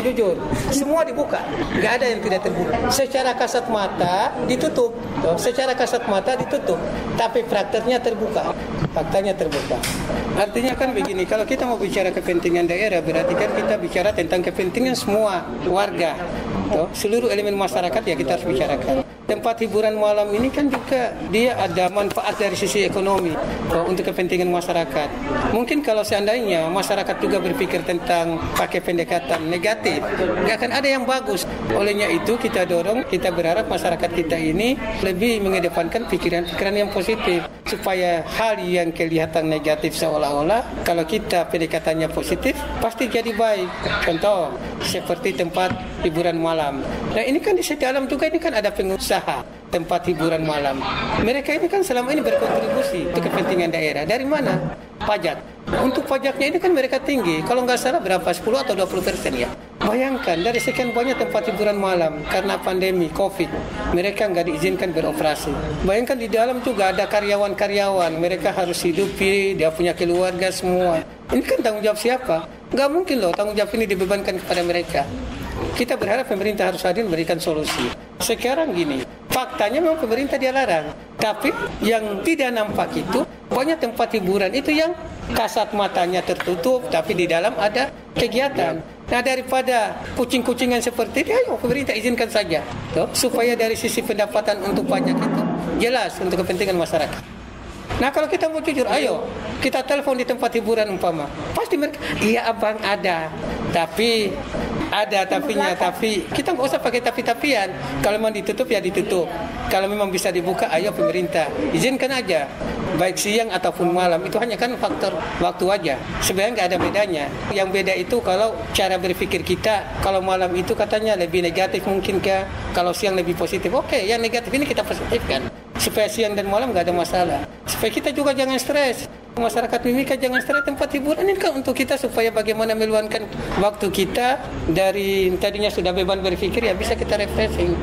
jujur, semua dibuka, nggak ada yang tidak terbuka. Secara kasat mata ditutup, secara kasat mata ditutup, tapi prakteknya terbuka, faktanya terbuka. Artinya kan begini, kalau kita mau bicara kepentingan daerah, berarti kan kita bicara tentang kepentingan semua warga, seluruh elemen masyarakat ya kita harus bicarakan. Tempat hiburan malam ini kan juga dia ada manfaat dari sisi ekonomi toh, untuk kepentingan masyarakat. Mungkin kalau seandainya masyarakat juga berpikir tentang pakai pendekatan negatif, nggak akan ada yang bagus. Olehnya itu kita dorong, kita berharap masyarakat kita ini lebih mengedepankan pikiran-pikiran yang positif supaya hal yang kelihatan negatif seolah-olah kalau kita pendekatannya positif pasti jadi baik. Contoh seperti tempat hiburan malam. Nah ini kan di dalam juga ini kan ada pengusaha tempat hiburan malam. Mereka ini kan selama ini berkontribusi untuk kepentingan daerah. Dari mana? Pajak. Untuk pajaknya ini kan mereka tinggi. Kalau nggak salah berapa? 10 atau 20 persen ya. Bayangkan dari sekian banyak tempat hiburan malam karena pandemi COVID, mereka nggak diizinkan beroperasi. Bayangkan di dalam juga ada karyawan-karyawan, mereka harus hidupi, dia punya keluarga semua. Ini kan tanggung jawab siapa? Nggak mungkin loh tanggung jawab ini dibebankan kepada mereka. Kita berharap pemerintah harus hadir memberikan solusi. Sekarang gini, faktanya memang pemerintah dia larang. Tapi yang tidak nampak itu banyak tempat hiburan itu yang kasat matanya tertutup tapi di dalam ada kegiatan. Nah daripada kucing-kucingan seperti itu, ayo pemerintah izinkan saja, toh, supaya dari sisi pendapatan untuk pajak itu jelas untuk kepentingan masyarakat. Nah kalau kita mau jujur, ayo kita telepon di tempat hiburan umpama, pasti mereka, iya abang ada, tapi ada tapinya tapi kita nggak usah pakai tapi-tapian. Kalau memang ditutup ya ditutup. Kalau memang bisa dibuka ayo pemerintah izinkan aja baik siang ataupun malam itu hanya kan faktor waktu aja. Sebenarnya nggak ada bedanya. Yang beda itu kalau cara berpikir kita kalau malam itu katanya lebih negatif mungkin ke kalau siang lebih positif oke yang negatif ini kita positifkan. Supaya siang dan malam nggak ada masalah. Supaya kita juga jangan stres. Masyarakat Mimika jangan stres tempat hiburan ini kan untuk kita supaya bagaimana meluangkan waktu kita dari tadinya sudah beban berpikir ya bisa kita refreshing